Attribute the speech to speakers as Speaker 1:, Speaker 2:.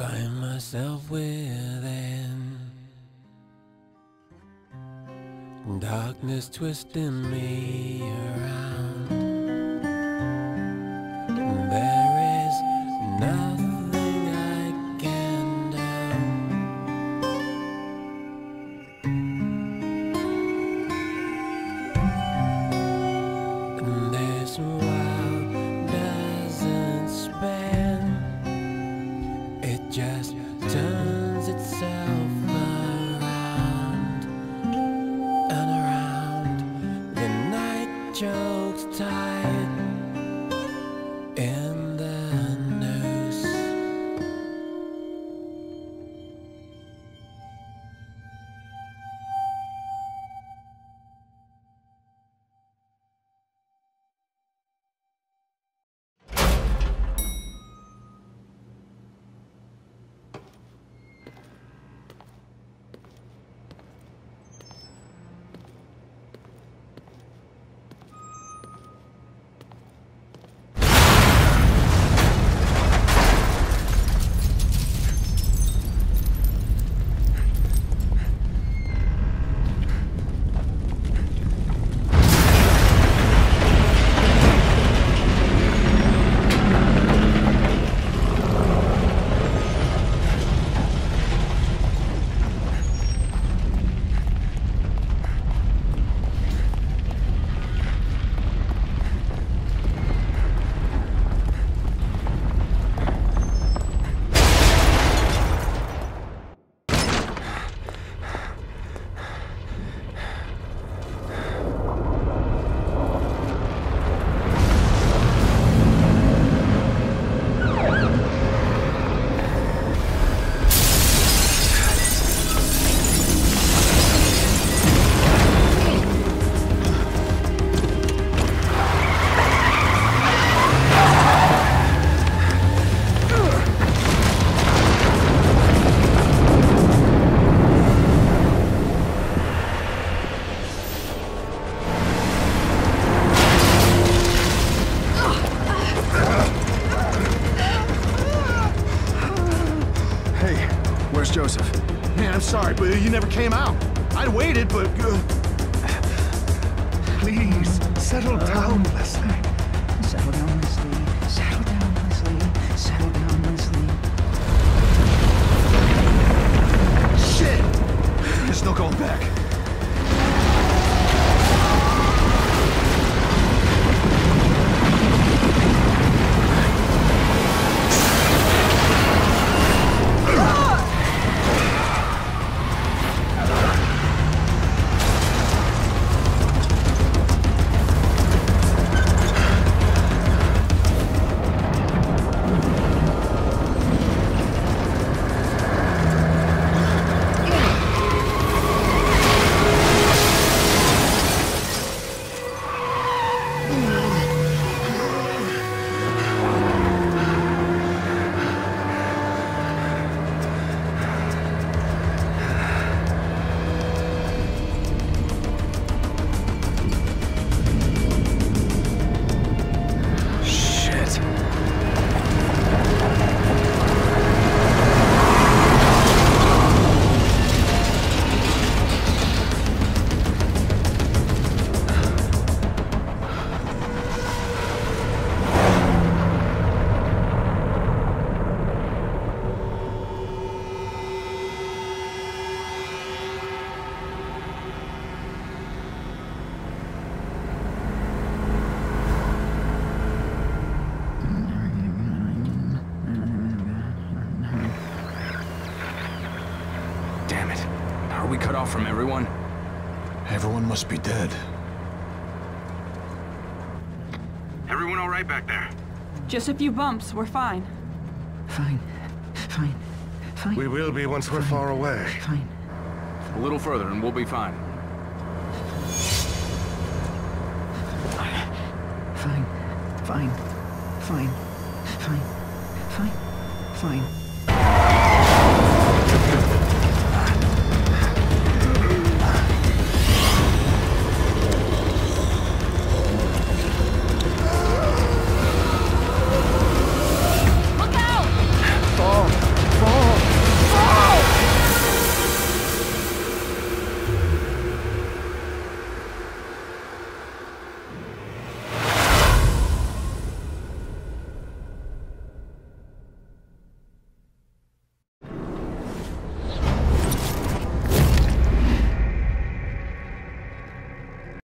Speaker 1: Find myself within darkness twisting me around. Turns itself around and around. The night chokes
Speaker 2: where's Joseph?
Speaker 3: Man, I'm sorry, but you never came out. I'd waited, but. Uh... Please, settle down, Leslie.
Speaker 4: Settle down, Leslie. Settle down, Leslie. Settle down, Leslie.
Speaker 3: Shit! There's no going back.
Speaker 5: We cut off from everyone?
Speaker 2: Everyone must be dead.
Speaker 5: Everyone all right back there?
Speaker 6: Just a few bumps, we're fine.
Speaker 4: Fine. Fine. Fine.
Speaker 3: We will be once we're far away.
Speaker 4: Fine.
Speaker 5: A little further and we'll be fine.
Speaker 4: Fine. Fine. Fine. Fine. Fine. Fine.